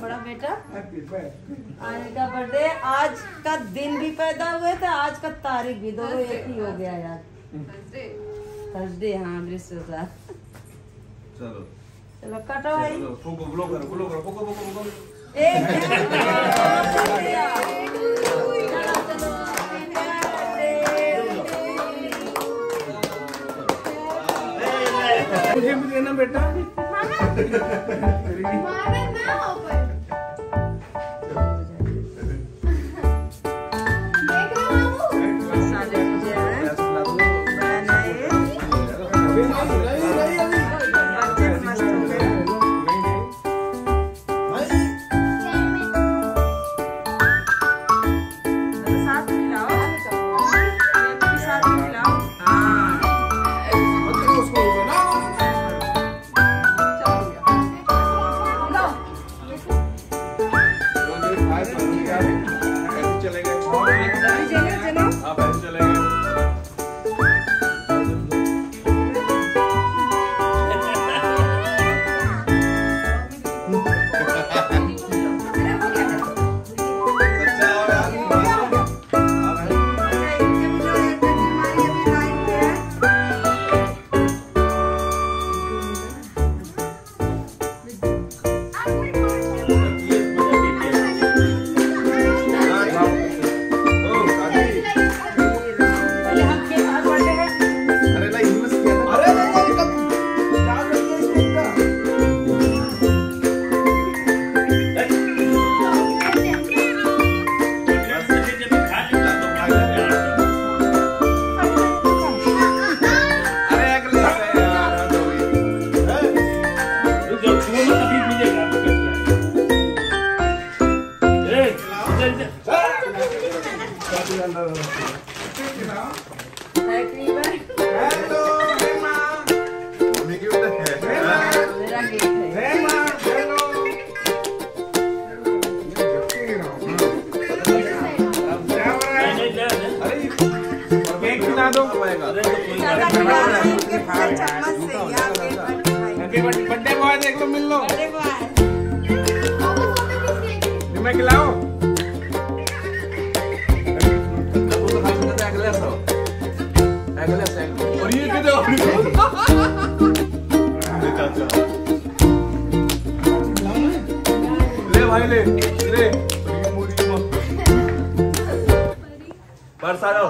बड़ा बेटा? आने का बर्थडे आज का दिन भी पैदा हुए थे आज का तारीख भी दोनों एक ही हो गया यार। थर्सडे हाँ बृहस्पतिवार चलो। चलो कटो भाई। चलो ब्लो करो ब्लो करो फूको फूको फूको एक चलो चलो मुझे भी देना बेटा। मारे ना हो पर चले हेलो हेमा मम्मी की उधर है हेमा हेलो अरे केक खिला दो हैप्पी बर्थडे बॉय देख लो मिल लो मैं ले भाई ले ले। बरसा लो